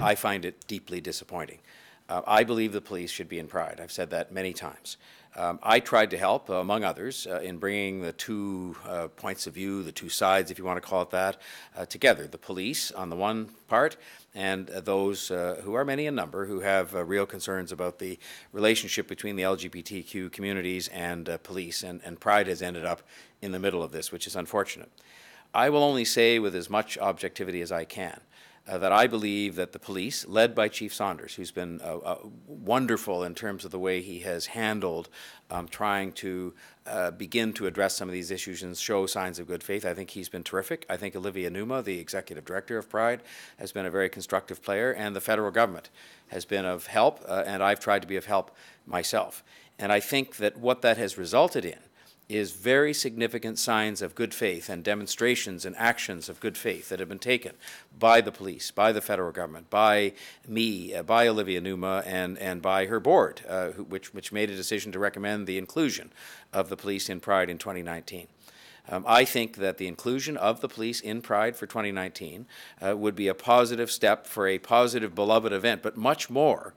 I find it deeply disappointing. Uh, I believe the police should be in Pride. I've said that many times. Um, I tried to help, uh, among others, uh, in bringing the two uh, points of view, the two sides, if you want to call it that, uh, together. The police on the one part, and uh, those who are many in number who have real concerns about the relationship between the LGBTQ communities and police. And, and Pride has ended up in the middle of this, which is unfortunate. I will only say with as much objectivity as I can uh, that I believe that the police, led by Chief Saunders, who's been uh, uh, wonderful in terms of the way he has handled um, trying to uh, begin to address some of these issues and show signs of good faith. I think he's been terrific. I think Olivia Nuamah, the executive director of Pride, has been a very constructive player, and the federal government has been of help, uh, and I've tried to be of help myself. And I think that what that has resulted in is very significant signs of good faith and demonstrations and actions of good faith that have been taken by the police, by the federal government, by me, uh, by Olivia Nuamah, and, and by her board, uh, who, which, which made a decision to recommend the inclusion of the police in Pride in 2019. Um, I think that the inclusion of the police in Pride for 2019 uh, would be a positive step for a positive, beloved event, but much more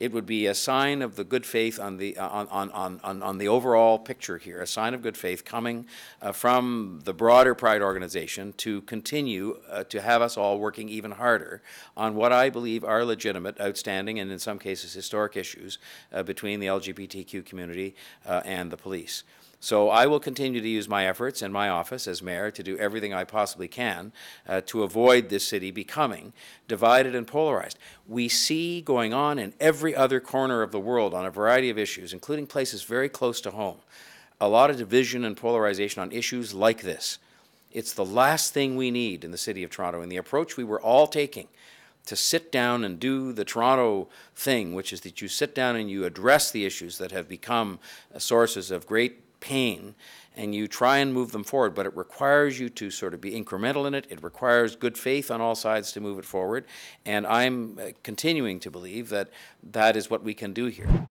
it would be a sign of the good faith on the, uh, on, on, on, on the overall picture here, a sign of good faith coming uh, from the broader Pride organization to continue uh, to have us all working even harder on what I believe are legitimate, outstanding, and in some cases historic issues uh, between the LGBTQ community uh, and the police. So I will continue to use my efforts in my office as mayor to do everything I possibly can uh, to avoid this city becoming divided and polarized. We see going on in every other corner of the world on a variety of issues, including places very close to home, a lot of division and polarization on issues like this. It's the last thing we need in the city of Toronto, and the approach we were all taking to sit down and do the Toronto thing, which is that you sit down and you address the issues that have become sources of great pain and you try and move them forward, but it requires you to sort of be incremental in it. It requires good faith on all sides to move it forward. And I'm uh, continuing to believe that that is what we can do here.